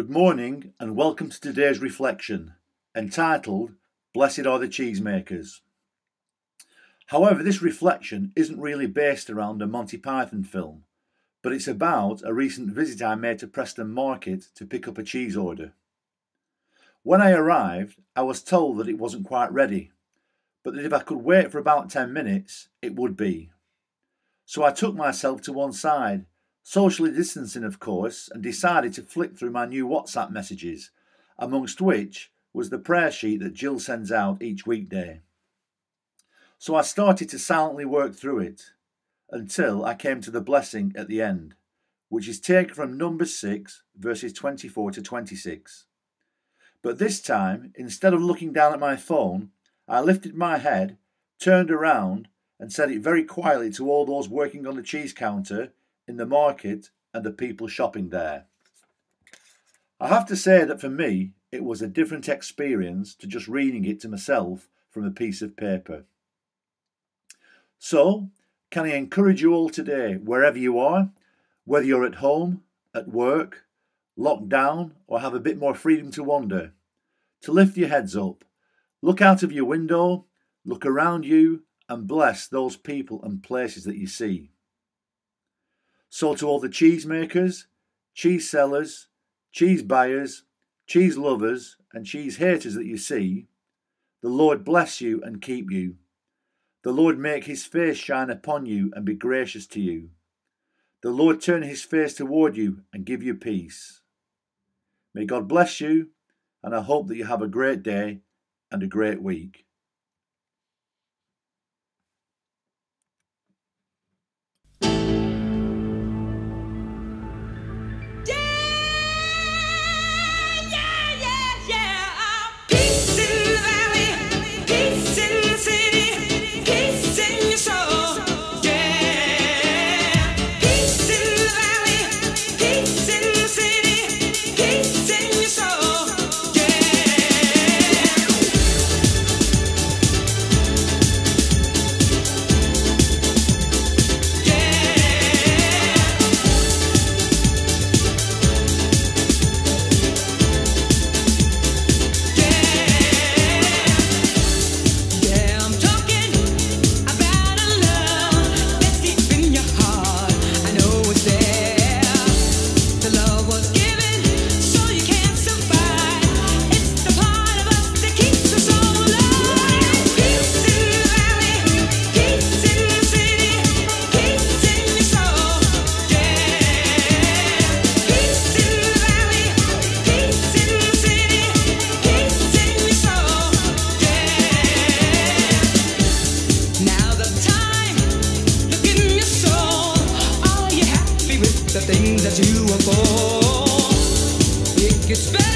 Good morning and welcome to today's reflection, entitled Blessed Are the Cheesemakers. However, this reflection isn't really based around a Monty Python film, but it's about a recent visit I made to Preston Market to pick up a cheese order. When I arrived, I was told that it wasn't quite ready, but that if I could wait for about 10 minutes, it would be. So I took myself to one side socially distancing, of course, and decided to flick through my new WhatsApp messages, amongst which was the prayer sheet that Jill sends out each weekday. So I started to silently work through it until I came to the blessing at the end, which is taken from Numbers 6, verses 24 to 26. But this time, instead of looking down at my phone, I lifted my head, turned around, and said it very quietly to all those working on the cheese counter in the market and the people shopping there. I have to say that for me, it was a different experience to just reading it to myself from a piece of paper. So, can I encourage you all today, wherever you are, whether you're at home, at work, locked down, or have a bit more freedom to wander, to lift your heads up, look out of your window, look around you, and bless those people and places that you see. So, to all the cheese makers, cheese sellers, cheese buyers, cheese lovers, and cheese haters that you see, the Lord bless you and keep you. The Lord make his face shine upon you and be gracious to you. The Lord turn his face toward you and give you peace. May God bless you, and I hope that you have a great day and a great week. things that you were for. It gets better.